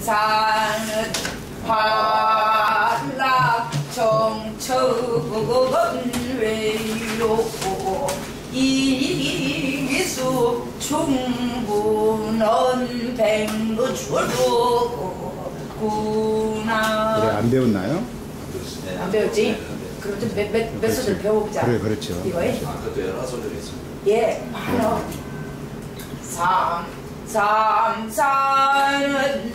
산은 화락정천외요 이기수 충분한 백로출구나 그래 안 배웠나요? 네, 안 배웠지? 네, 네, 네. 그럼 좀 몇, 몇, 몇 소절 배워보자 그래 그렇죠 이거에? 아까도 여러 소절 했습니다 예 바로 네. 상 Sometimes San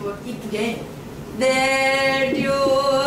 for it again. There you.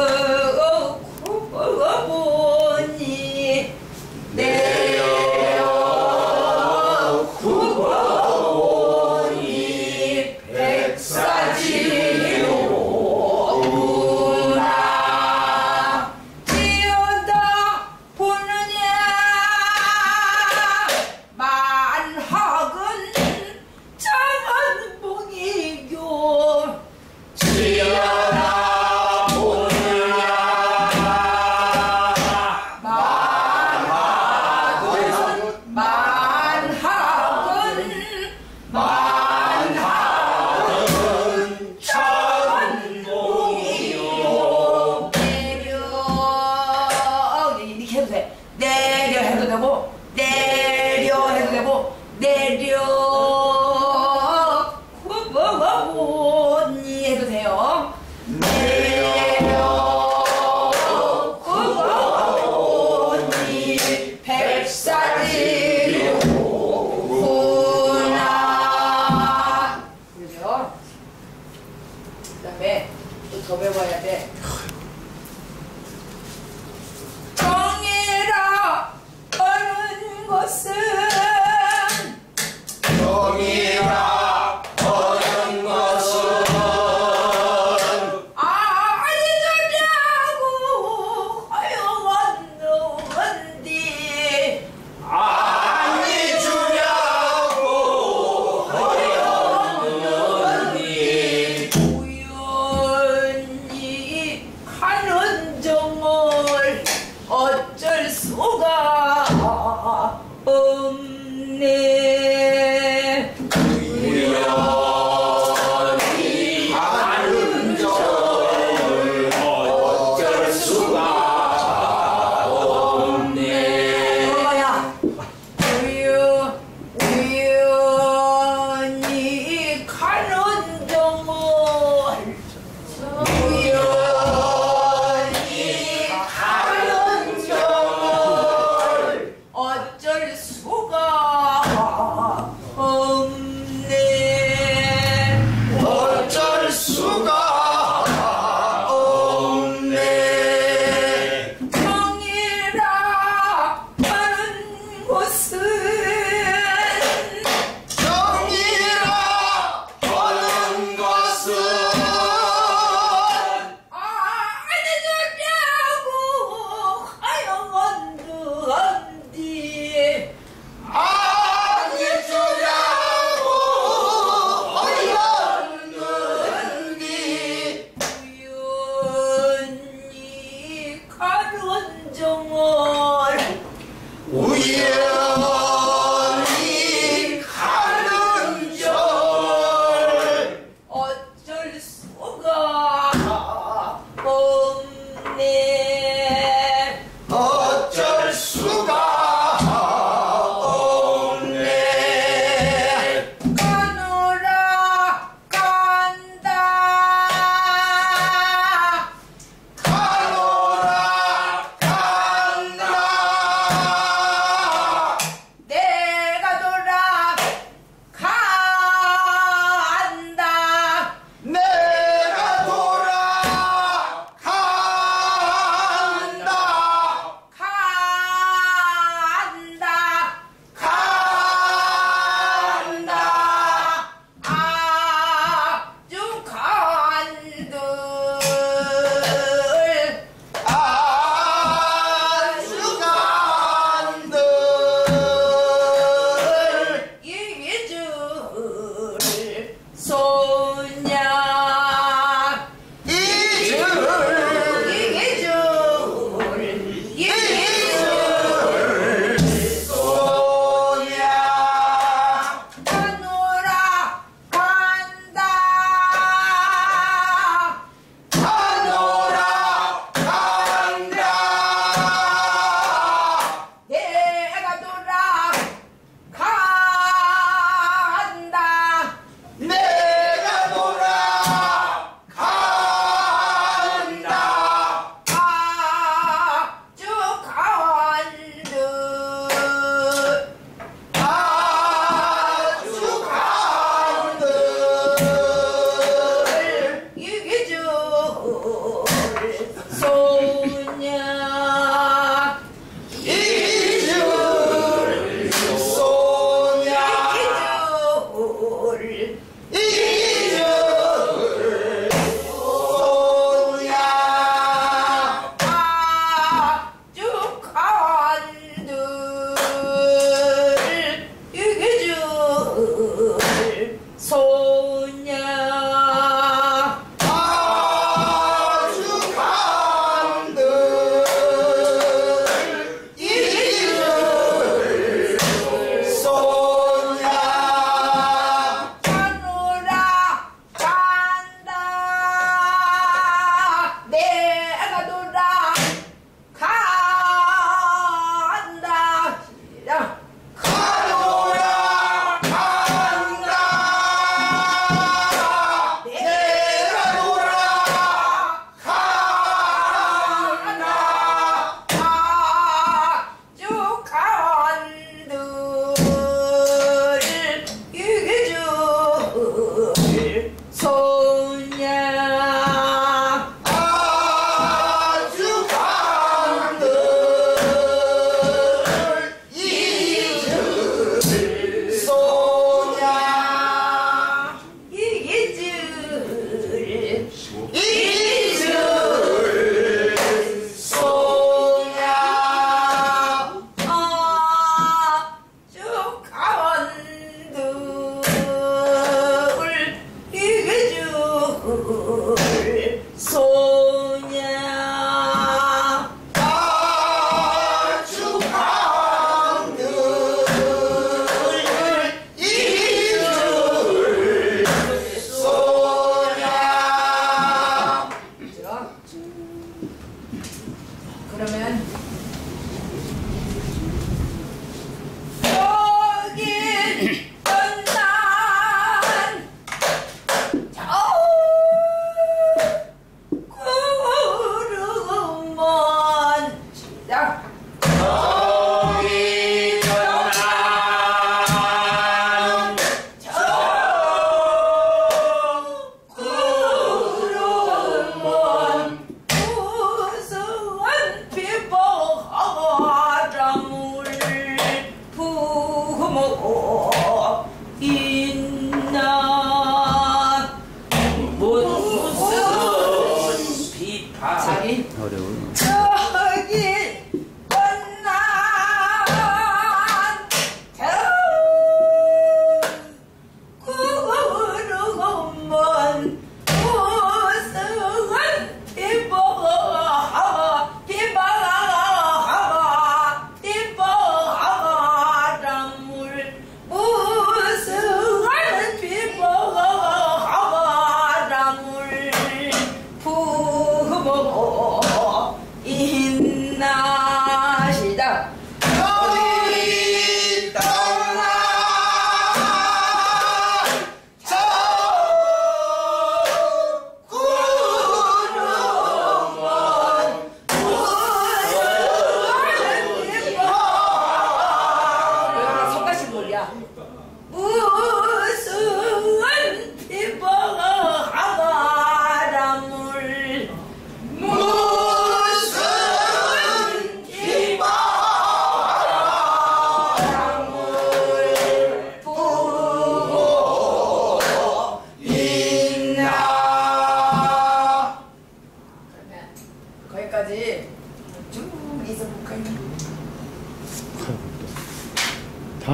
Hadi oğlum. Çok iyi.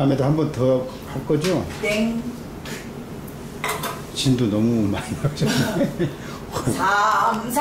다음에도 한 번 더 할 거죠? 땡. 진도 너무 많이 나오셨네. 삼산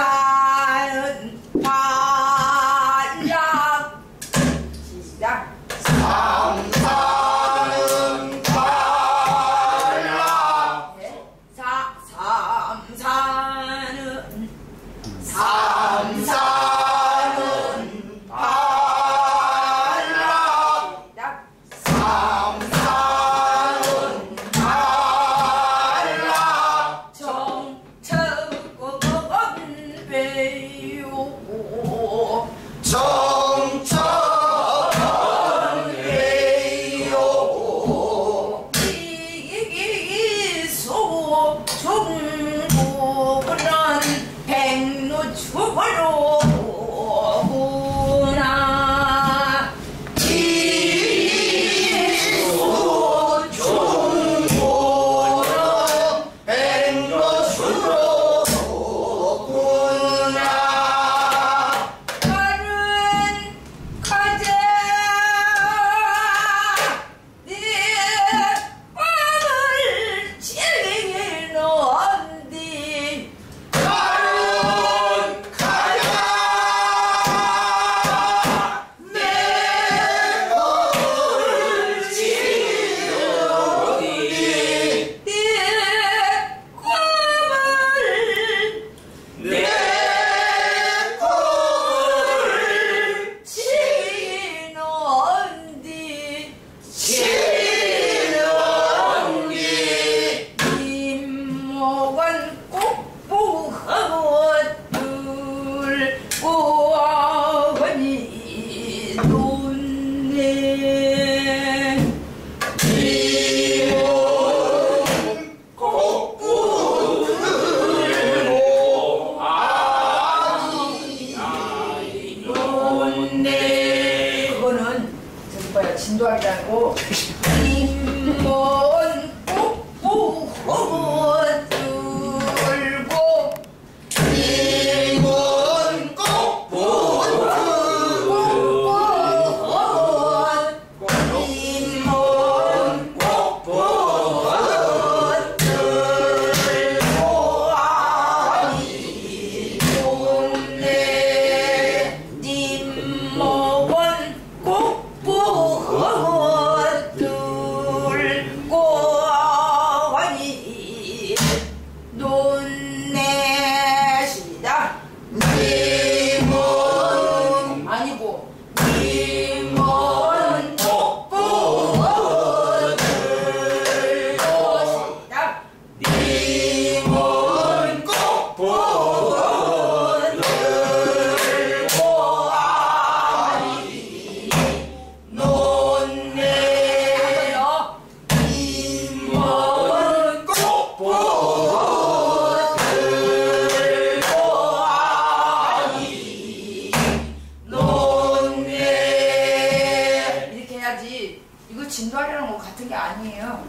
이거 진도하려는 것 같은 게 아니에요.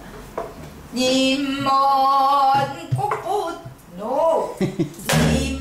님먼 꽃꽃 노 님.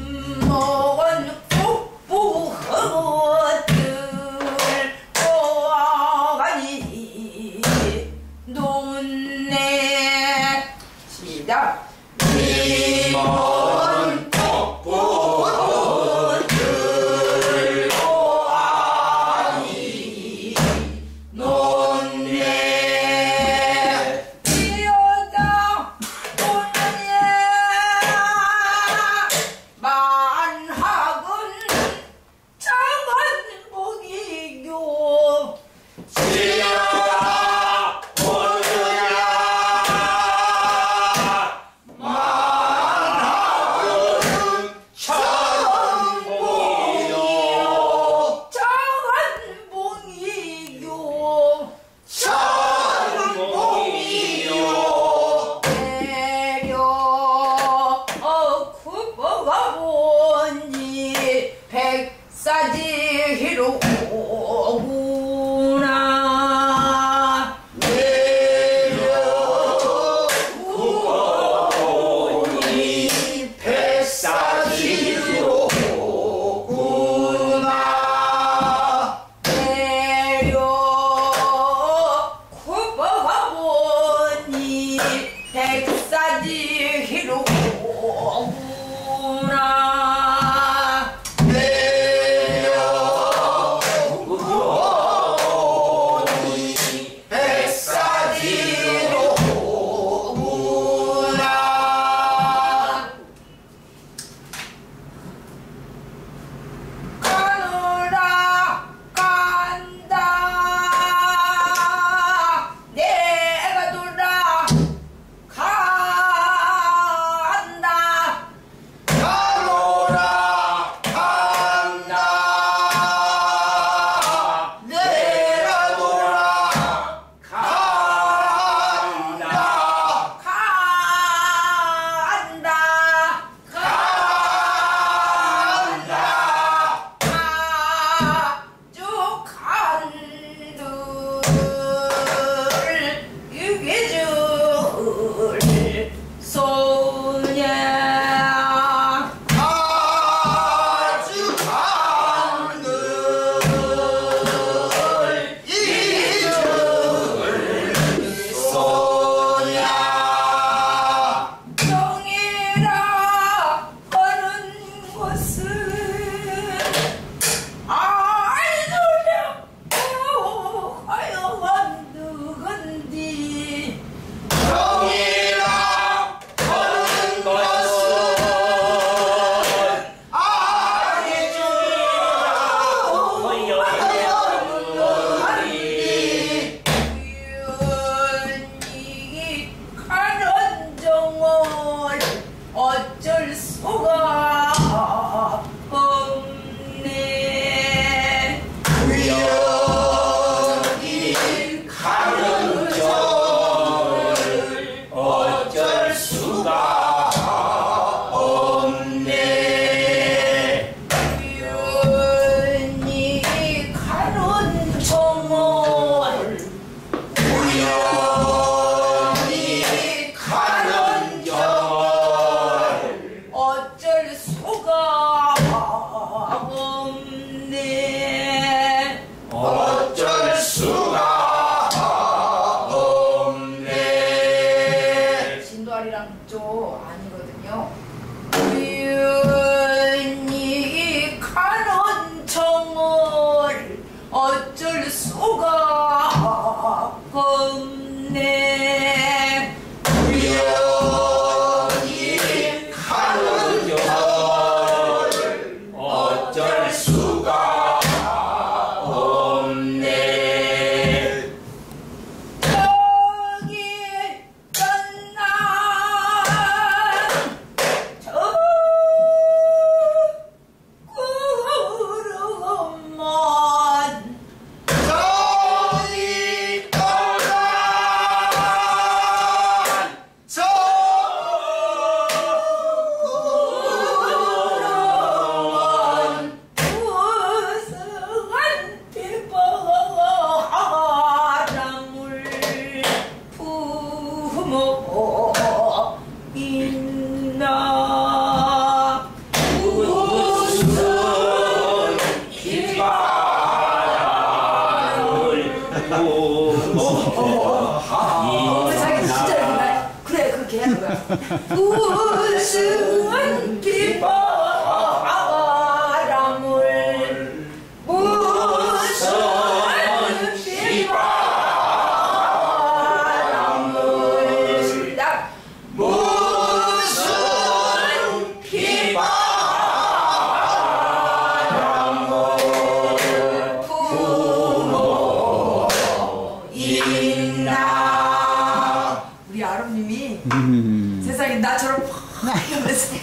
나처럼 하면서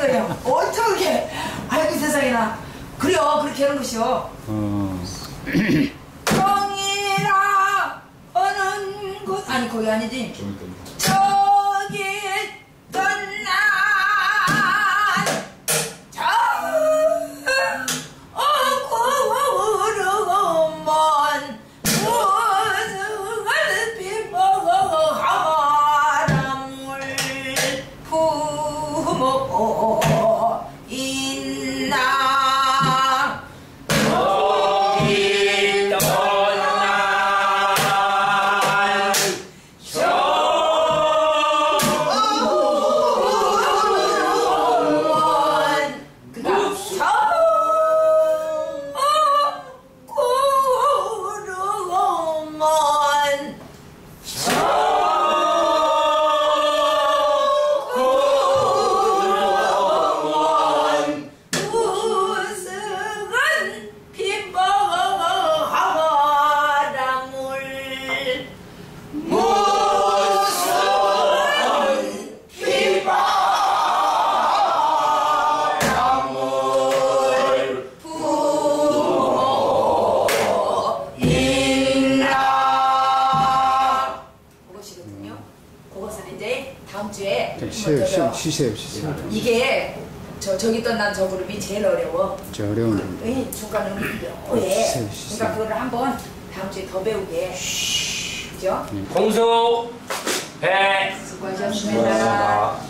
그냥 어떻게 아이고 세상에나 그래요 그렇게 하는 것이요 어. 정이라 어는 곳 아니 거기 아니지 쉬, 쉬세요, 쉬세요. 이게 저 저기 떠난 저 그룹이 제일 어려워. 저 어려운 건데. 의 중간에 묘해. 쉬세요, 쉬세요. 그러니까 그거를 한번 다음 주에 더 배우게. 그죠? 공수 배 수고하셨습니다. 수고하셨습니다.